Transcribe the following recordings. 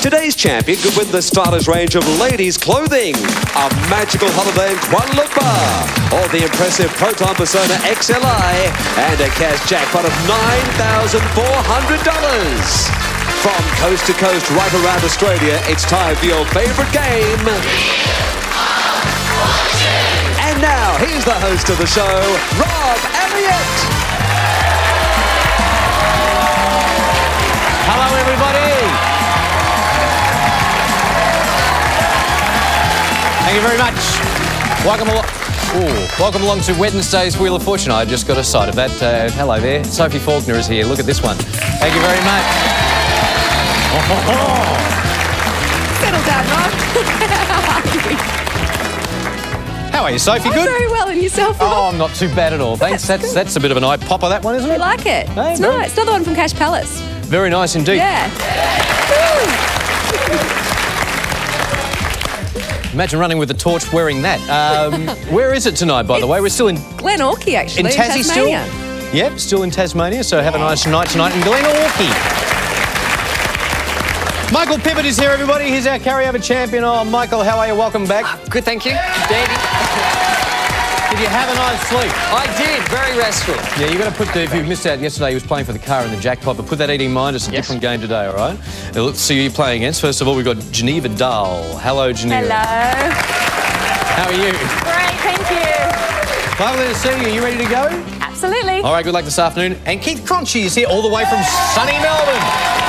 Today's champion could win the stylish range of ladies' clothing, a magical holiday in Kuala Lumpur, or the impressive Proton Persona XLI, and a cash jackpot of $9,400. From coast to coast, right around Australia, it's time for your favourite game. And now, here's the host of the show, Rob Elliott. Hello, everybody. Thank you very much. Welcome along. Ooh, welcome along to Wednesday's Wheel of Fortune. I just got a sight of that. Uh, hello there. Sophie Faulkner is here. Look at this one. Thank you very much. Settle down, Rob. How are you, Sophie? I'm Good? very well, and yourself, Oh, I'm not too bad at all. Thanks. That's That's that's a bit of an eye popper, that one, isn't it? I like it. Hey, it's nice. Another one from Cash Palace. Very nice indeed. Yeah. Imagine running with a torch wearing that. Um, where is it tonight, by the way? We're still in, Glenorchy, actually, in in, Tassie still? Tasmania. Yep, still in Tasmania, so have a nice night tonight in Glenorchy. Michael Pippett is here, everybody. He's our carryover champion. Oh, Michael, how are you? Welcome back. Good, thank you. Dandy. Did you have a nice sleep? I did, very restful. Yeah, you got to put the, if you missed out yesterday, he was playing for the car in the jackpot, but put that 18 in mind. It's a Yes. different game today, all right? Now, let's see who you're playing against. First of all, we've got Geneva Dahl. Hello, Geneva. Hello. How are you? Great, thank you. Lovely to see you. You ready to go? Absolutely. All right, good luck this afternoon. And Keith Crunchy is here all the way from sunny Melbourne.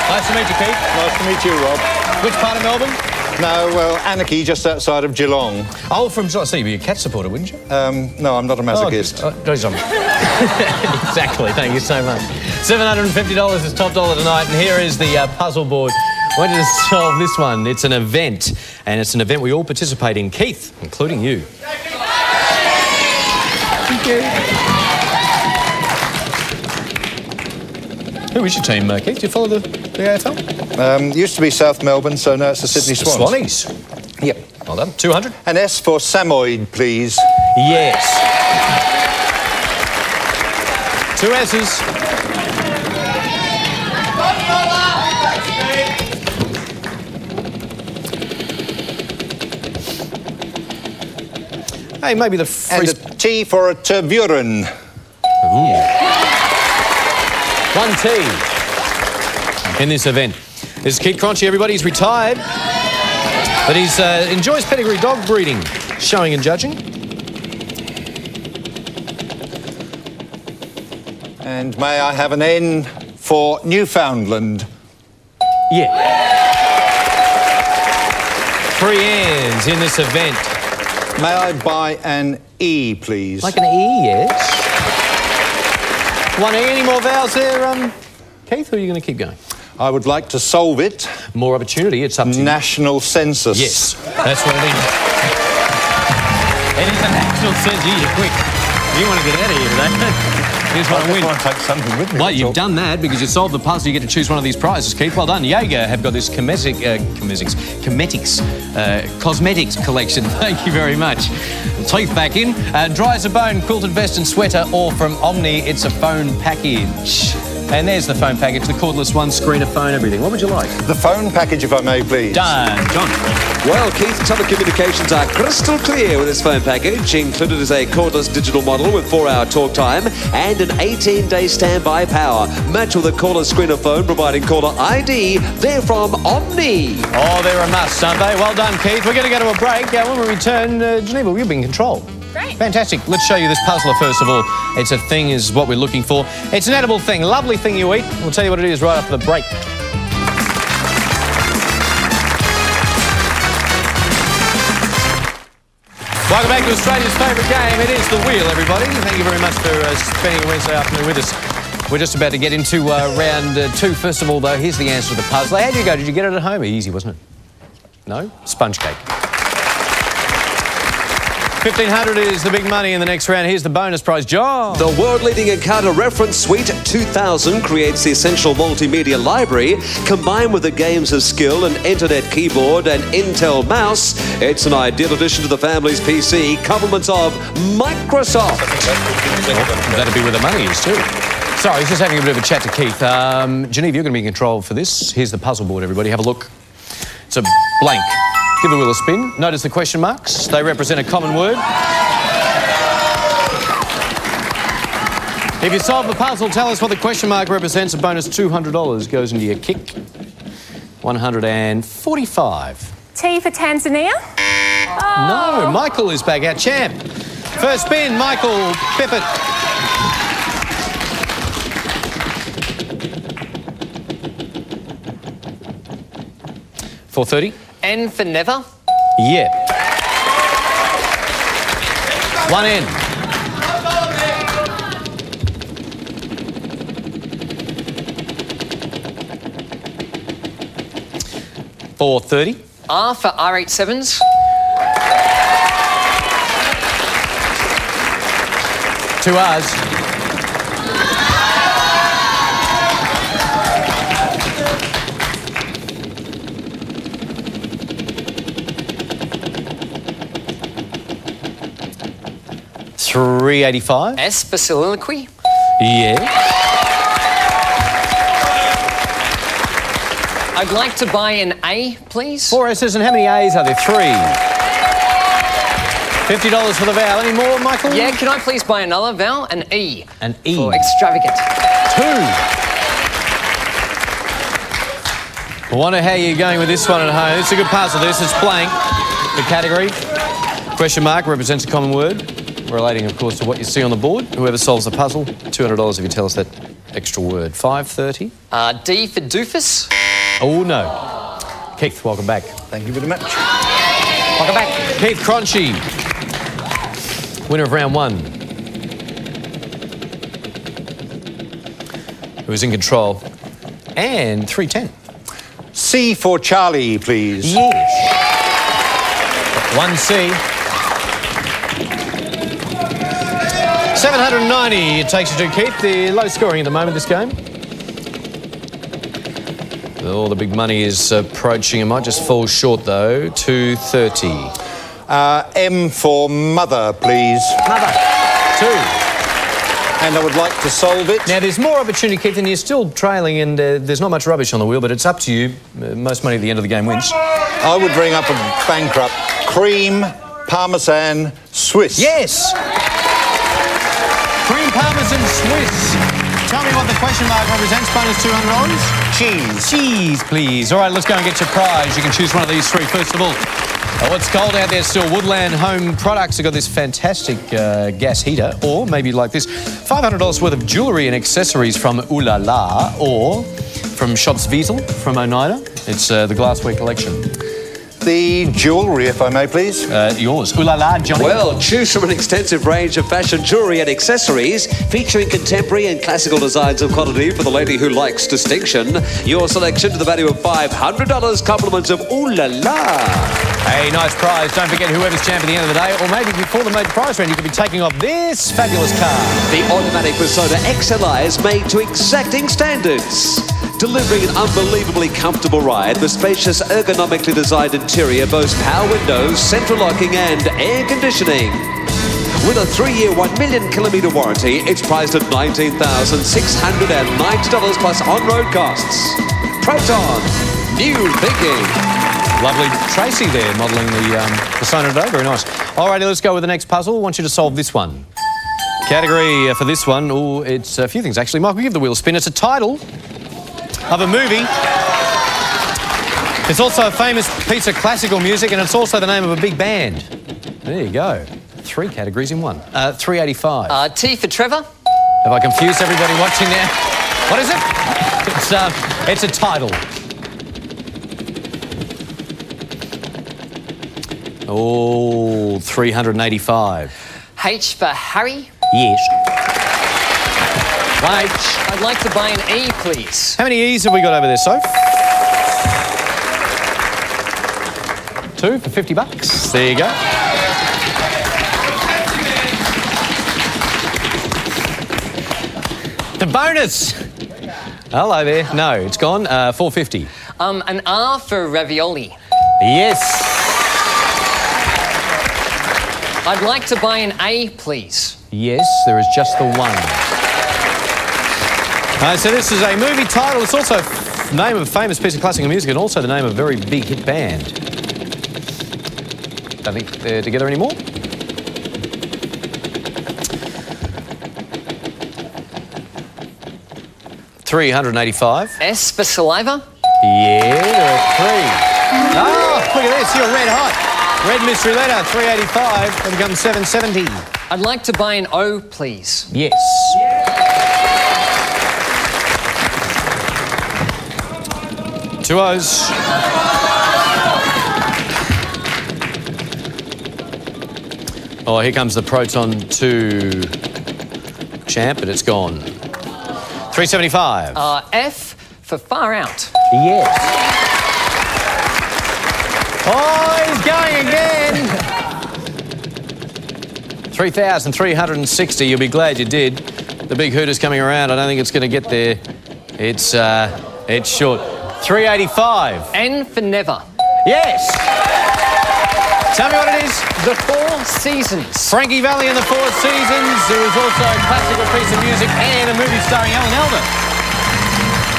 Nice to meet you, Keith. Nice to meet you, Rob. Which part of Melbourne? No, well, Anakie, just outside of Geelong. Oh, from Geelong. So you'd be a cat supporter, wouldn't you? Um, no, I'm not a masochist. Oh, just- oh, exactly. Thank you so much. $750 is top dollar tonight, and here is the uh, puzzle board. Why did to solve this one? It's an event, and it's an event we all participate in. Keith, including you. Who is your team, uh, Keith? Do you follow the, the AFL? Um, used to be South Melbourne, so now it's the Sydney The Swans. Swannies. Yep. Well done. 200? An S for Samoyed, please. Yes. Two S's. Hey, maybe the. And a T for a Tervuren. One T in this event. This is Keith Crunchy, everybody. He's retired, but he uh, enjoys pedigree dog breeding, showing and judging. And may I have an N for Newfoundland? Yeah. Three N's in this event. May I buy an E, please? Like an E, yes. One E, any more vowels there, um, Keith, or are you going to keep going? I would like to solve it. More opportunity, it's up to you. National census. Yes, that's what it is. It is an actual census, you're quick. You want to get out of here today. Here's what I win. to take something with me. Well, you've all. done that because you solved the puzzle. You get to choose one of these prizes, Keith. Well done. Jaeger have got this cosmetic, uh, cosmetics, cosmetics, uh, cosmetics collection. Thank you very much. Teeth back in. Uh, dry as a bone, quilted vest and sweater, or from Omni, it's a phone package. And there's the phone package, the cordless one, screen, a phone, everything. What would you like? The phone package, if I may, please. Done. John. Well, Keith, telecommunications are crystal clear with this phone package. Included is a cordless digital model with four-hour talk time and an 18-day standby power. Match with a caller screener phone providing caller ID. They're from Omni. Oh, they're a must, aren't they? Well done, Keith. We're going to go to a break. Uh, when we return, uh, Geneva, you'll be in control. Great. Fantastic. Let's show you this puzzler first of all. It's a thing is what we're looking for. It's an edible thing, lovely thing you eat. We'll tell you what it is right after the break. Welcome back to Australia's favourite game. It is the wheel, everybody. Thank you very much for uh, spending a Wednesday afternoon with us. We're just about to get into uh, round uh, two. First of all, though, here's the answer to the puzzle. How did you go? Did you get it at home? Easy, wasn't it? No? Sponge cake. 1500 is the big money in the next round. Here's the bonus prize. John. The world-leading Encarta Reference Suite 2000 creates the essential multimedia library. Combined with the games of skill, an internet keyboard, and IntelliMouse, it's an ideal addition to the family's PC. Compliments of Microsoft. That'd be where the money is, too. Sorry, I was just having a bit of a chat to Keith. Um, Geneva, you're going to be in control for this. Here's the puzzle board, everybody. Have a look. It's a blank. Give the wheel a spin. Notice the question marks. They represent a common word. If you solve the puzzle, tell us what the question mark represents. A bonus $200 goes into your kick. 145. T for Tanzania. No, Michael is back, our champ. First spin, Michael Pippett. Four thirty. N for never. Yeah. One N. Four thirty. R for R87s. Two R's. Three eighty-five. S for soliloquy. Yeah. I'd like to buy an A, please. Four S's and how many A's are there? Three. Fifty dollars for the vowel. Any more, Michael? Yeah, can I please buy another vowel? An E. An E. For extravagant. Two. I wonder how you're going with this one at home. It's a good puzzle. This is blank. The category. Question mark represents a common word, relating, of course, to what you see on the board. Whoever solves the puzzle, $200 if you tell us that extra word. 5.30. Uh, D for doofus. Oh, no. Keith, welcome back. Thank you very much. Welcome back. Keith Crunchy, winner of round one. Who is in control. And 310. C for Charlie, please. Yes. One C. 790 it takes you to Keith. The low scoring at the moment, this game. All the big money is approaching. It might just fall short, though. 230. Uh, M for Mother, please. Mother. Two. And I would like to solve it. Now, there's more opportunity, Keith, and you're still trailing, and uh, there's not much rubbish on the wheel, but it's up to you. Uh, most money at the end of the game wins. I would bring up a bankrupt cream parmesan Swiss. Yes! Cream Parmesan Swiss. Tell me what the question mark represents. Bonus $200. Cheese. Cheese, please. All right, let's go and get your prize. You can choose one of these three. First of all, oh, it's cold out there still. Woodland Home Products have got this fantastic uh, gas heater, or maybe like this $500 worth of jewellery and accessories from Ooh La La, or from Shops Wiesel from Oneida. It's uh, the glassware collection. The jewellery, if I may, please. Uh, yours. Ooh La La, Johnny. Well, choose from an extensive range of fashion jewellery and accessories featuring contemporary and classical designs of quality for the lady who likes distinction. Your selection to the value of $500 compliments of Ooh La La. Hey, nice prize. Don't forget whoever's champ at the end of the day, or maybe before the major prize round, you could be taking off this fabulous car. The automatic Persona XLI is made to exacting standards. Delivering an unbelievably comfortable ride, the spacious, ergonomically designed interior boasts power windows, central locking, and air conditioning. With a three-year, one million kilometre warranty, it's priced at $19,690 plus on-road costs. Proton, new thinking. Lovely Tracy there modelling the um, persona today. Very nice. Alrighty, let's go with the next puzzle. I want you to solve this one. Category uh, for this one, oh, it's a few things actually. Michael, give the wheel a spin. It's a title of a movie. It's also a famous piece of classical music, and it's also the name of a big band. There you go. Three categories in one. Uh, 385. Uh, T for Trevor. Have I confused everybody watching now? What is it? It's, um, it's a title. Oh, 385. H for Harry. Yes. Right. I'd like to buy an E, please. How many E's have we got over there, Soph? Two for 50 bucks. There you go. The bonus. Hello there. No, it's gone. Uh, 450. Um, an R for ravioli. Yes. I'd like to buy an A, please. Yes, there is just the one. Uh, so this is a movie title. It's also the name of a famous piece of classical music and also the name of a very big hit band. Don't think they're together anymore. Three hundred and eighty-five. S for saliva. Yeah, there are three. Oh, look at this. You're red hot. Red mystery letter, 385. That becomes 770. I'd like to buy an O, please. Yes. Two O's. Oh, here comes the Proton 2 champ, but it's gone. 375. Uh, F for far out. Yes. Oh, he's going again. 3,360. You'll be glad you did. The big hooter's coming around. I don't think it's going to get there. It's, uh, it's short. 385. N for never. Yes. Tell me what it is. The Four Seasons. Frankie Valli and the Four Seasons. There was also a classical piece of music and a movie starring Alan Alda.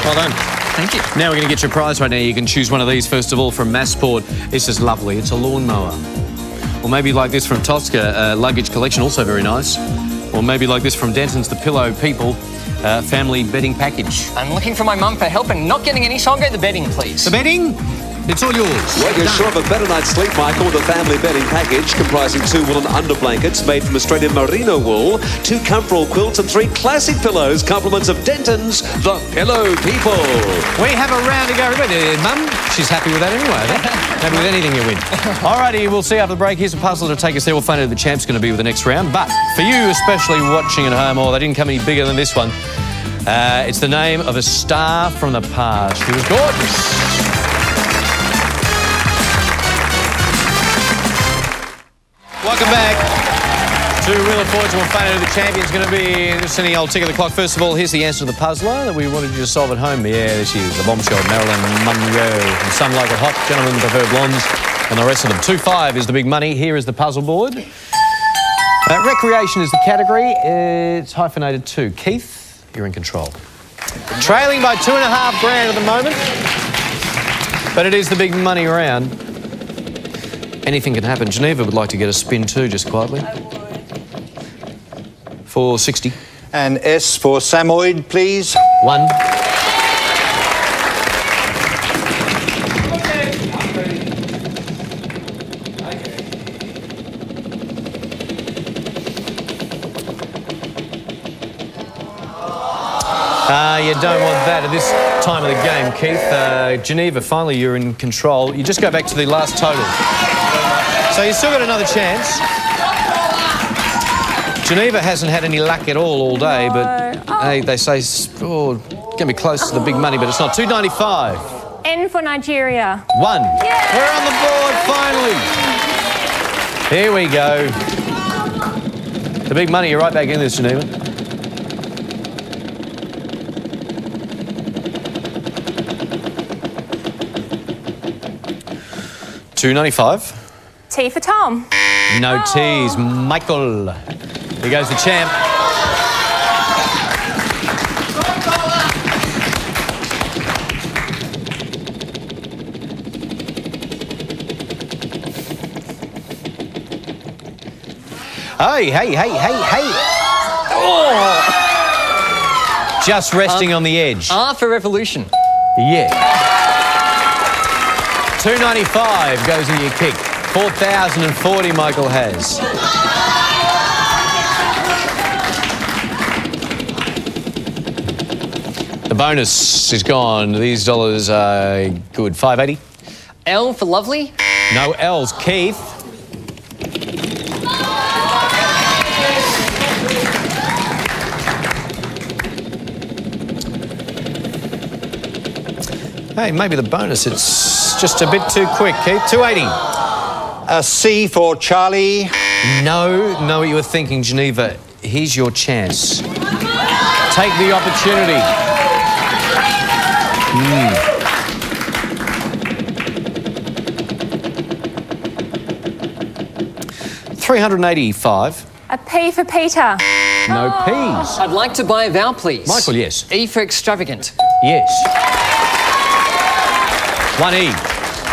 Well done. Thank you. Now we're going to get your prize right now. You can choose one of these, first of all, from Masport. This is lovely. It's a lawnmower. Or maybe like this from Tosca, uh, luggage collection, also very nice. Or maybe like this from Denton's The Pillow People, uh, family bedding package. I'm looking for my mum for help and not getting any, so I'll go the bedding, please. The bedding, it's all yours. Well, you're sure of a better night's sleep, Michael, with a family bedding package comprising two woolen underblankets made from Australian merino wool, two comfortable quilts, and three classic pillows, compliments of Denton's The Pillow People. We have a round to go. Everybody, Mum, she's happy with that anyway. I happy with anything you win. Alrighty, we'll see after the break. Here's a puzzle to take us there. We'll find out who the champ's going to be with the next round. But for you, especially watching at home, or they didn't come any bigger than this one. Uh, it's the name of a star from the past. She was gorgeous. Welcome back to Wheel of Fortune. We'll find out who the champion's going to be. Just any old tick of the clock. First of all, here's the answer to the puzzler that we wanted you to solve at home. Yeah, she is, the bombshell, Marilyn Monroe. And some like it hot, gentlemen prefer blondes, and the rest of them. 2-5 is the big money. Here is the puzzle board. Uh, recreation is the category. It's hyphenated too. Keith, you're in control. Trailing by two and a half grand at the moment. But it is the big money round. Anything can happen. Geneva would like to get a spin too, just quietly. 460. And S for Samoyed, please. One. Uh, you don't want that at this time of the game, Keith. Uh, Geneva, finally you're in control. You just go back to the last total. So you still got another chance. Geneva hasn't had any luck at all all day, but hey, they say oh, going to be close to the big money, but it's not. 295. N for Nigeria. One. We're on the board finally. Here we go. The big money. You're right back in this, Geneva. Two ninety-five. T for Tom. No oh. T's. Michael. Here goes the champ. Hey, hey, hey, hey, hey. Oh! Just resting uh, on the edge. R for revolution. Yeah. 295 goes in your kick. 4,040 Michael has. The bonus is gone. These dollars are good. 580. L for lovely. No L's. Keith. Hey, maybe the bonus, it's just a bit too quick, Keith. 280. A C for Charlie. No, know what you were thinking, Geneva. Here's your chance. Take the opportunity. Mm. 385. A P for Peter. No P's. I'd like to buy a vowel, please. Michael, yes. E for extravagant. Yes. One E.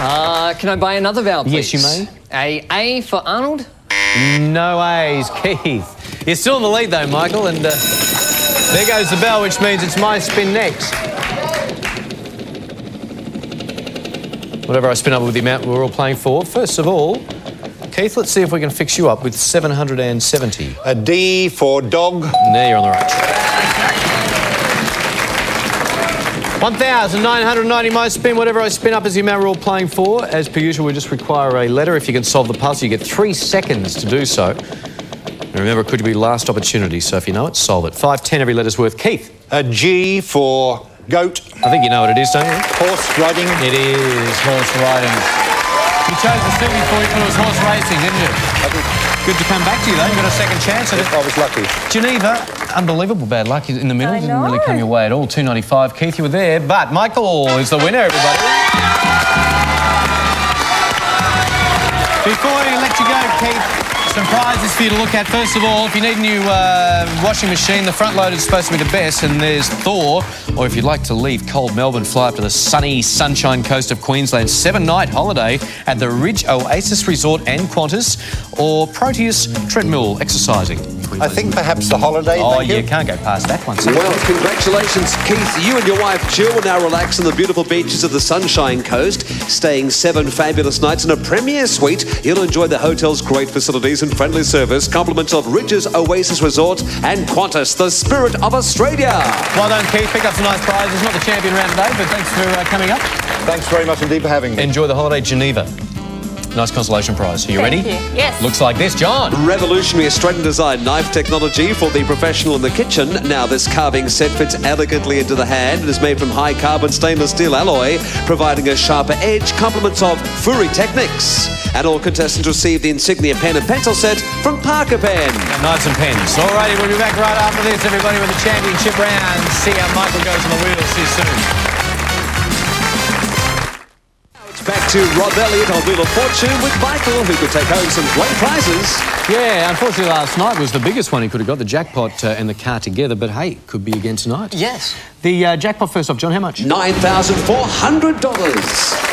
Uh, can I buy another vowel, please? Yes, you may. A A for Arnold. No A's, Keith. You're still in the lead though, Michael, and uh, there goes the bell, which means it's my spin next. Whatever I spin up with the amount we're all playing for. First of all, Keith, let's see if we can fix you up with 770. A D for dog. There you're on the right track. 1,990 my spin. Whatever I spin up is the amount we're all playing for. As per usual, we just require a letter. If you can solve the puzzle, you get three seconds to do so. And remember, it could be last opportunity, so if you know it, solve it. 510 every letter's worth. Keith, A G for goat. I think you know what it is, don't you? Horse riding. It is horse riding. You chose the city before you thought it was horse racing, didn't you? Good to come back to you, though. You got a second chance at it. I was lucky. Geneva, unbelievable bad luck in the middle. I Didn't really come your way at all. 295. Keith, you were there, but Michael is the winner, everybody. Before we let you go, Keith, some prizes for you to look at. First of all, if you need a new uh, washing machine, the front loader is supposed to be the best, and there's Thor. Or if you'd like to leave cold Melbourne, fly up to the sunny Sunshine Coast of Queensland, seven-night holiday at the Ridges Oasis Resort and Qantas, or Proteus treadmill exercising. I think perhaps the holiday. Oh, thank you you. can't go past that one. Well, congratulations, Keith. You and your wife Jill will now relax on the beautiful beaches of the Sunshine Coast, staying seven fabulous nights in a premier suite. You'll enjoy the hotel's great facilities and friendly service, compliments of Ridges Oasis Resort and Qantas, the spirit of Australia. Well done, Keith. Pick up some nice prizes. Not the champion round today, but thanks for uh, coming up. Thanks very much indeed for having me. Enjoy the holiday, Geneva. Nice consolation prize. Are you Thank ready? you. Yes. Looks like this, John. Revolutionary Australian design knife technology for the professional in the kitchen. Now, this carving set fits elegantly into the hand and is made from high carbon stainless steel alloy, providing a sharper edge, compliments of Furi Technics. And all contestants receive the insignia pen and pencil set from Parker Pen. Knives and pens. Alrighty, we'll be back right after this, everybody, with the championship round. See how Michael goes on the wheel. See you soon. It's back to Rob Elliott on Wheel of Fortune with Michael, who could take home some great prizes. Yeah, unfortunately, last night was the biggest one he could have got the jackpot uh, and the car together, but hey, could be again tonight. Yes. The uh, jackpot first off, John, how much? $9,400.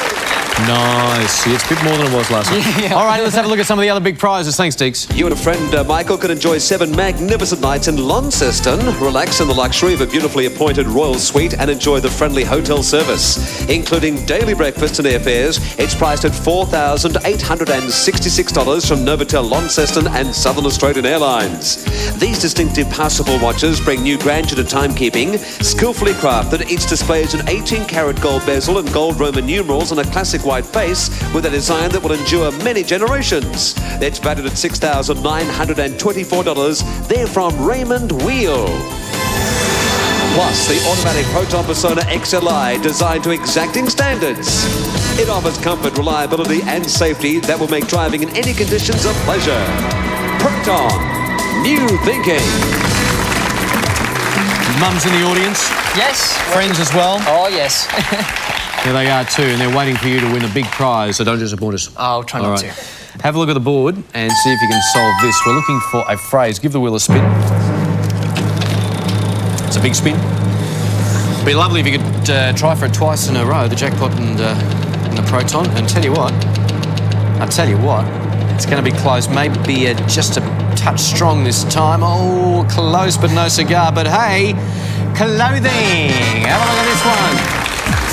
Nice. See, it's a bit more than it was last night. Yeah. All right, let's have a look at some of the other big prizes. Thanks, Deeks. You and a friend, uh, Michael, can enjoy seven magnificent nights in Launceston. Relax in the luxury of a beautifully appointed royal suite and enjoy the friendly hotel service. Including daily breakfast and airfares, it's priced at $4,866 from Novotel Launceston and Southern Australian Airlines. These distinctive Parsifal watches bring new grandeur to timekeeping. Skillfully crafted, each displays an 18 karat gold bezel and gold Roman numerals on a classic white face with a design that will endure many generations. It's valued at $6,924. They're from Raymond Weil. Plus, the automatic Proton Persona XLI designed to exacting standards. It offers comfort, reliability, and safety that will make driving in any conditions a pleasure. Proton, new thinking. Mum's in the audience, Yes. friends as well. Oh, yes. Here they are too, and they're waiting for you to win a big prize, so don't disappoint us. I'll try All not right. Have a look at the board and see if you can solve this. We're looking for a phrase. Give the wheel a spin. It's a big spin. It'd Be lovely if you could uh, try for it twice in a row, the jackpot and, uh, and the proton. And tell you what, I tell you what, it's going to be close. Maybe uh, just a touch strong this time. Oh, close but no cigar. But hey, clothing. Have a look at this one.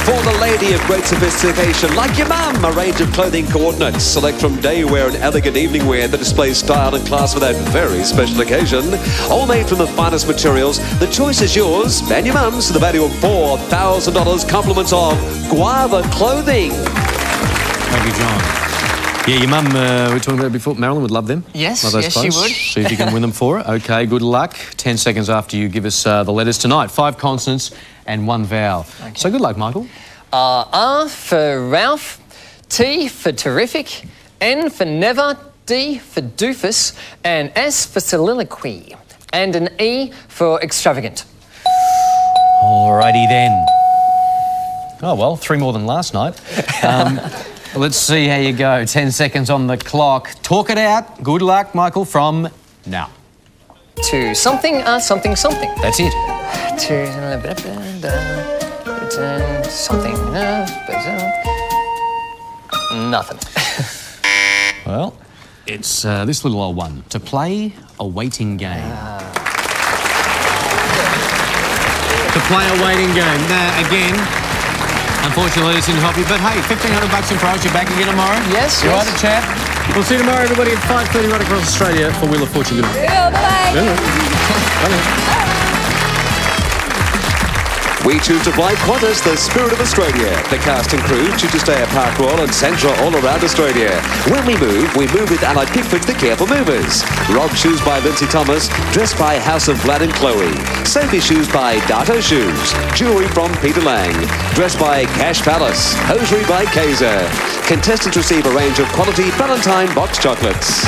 For the lady of great sophistication, like your mum, a range of clothing coordinates. Select from day wear and elegant evening wear that displays style and class for that very special occasion. All made from the finest materials. The choice is yours and your mum's to the value of $4,000 compliments of Guava clothing. Thank you, John. Yeah, your mum, uh, we were talking about it before. Marilyn would love them. Yes, love those yes, she would. See if you can win them for her. Okay, good luck. Ten seconds after you give us uh, the letters tonight. Five consonants and one vowel. So good luck, Michael. Uh, R for Ralph, T for terrific, N for never, D for doofus, and S for soliloquy, and an E for extravagant. Alrighty then. Oh well, three more than last night. Um, let's see how you go. Ten seconds on the clock. Talk it out. Good luck, Michael. From now. To something, uh, something, something. That's it. To something, uh, nothing. Well, it's uh, this little old one. To play a waiting game. To play a waiting game. Now, again, unfortunately, this didn't help you. But hey, 1500 bucks in prize. You're back again tomorrow. Yes, You yes. right, chat? We'll see you tomorrow, everybody, at 5.30 right across Australia for Wheel of Fortune. Good Oh, bye-bye. We choose to fly Qantas, the spirit of Australia. The cast and crew choose to stay at Park Royal and Centra all around Australia. When we move, we move with Allied Pickford, the careful movers. Rob Shoes by Lindsay Thomas, dressed by House of Vlad and Chloe. Sophie Shoes by Dato Shoes. Jewelry from Peter Lang. Dressed by Cash Palace. Hosiery by Kayser. Contestants receive a range of quality Valentine box chocolates.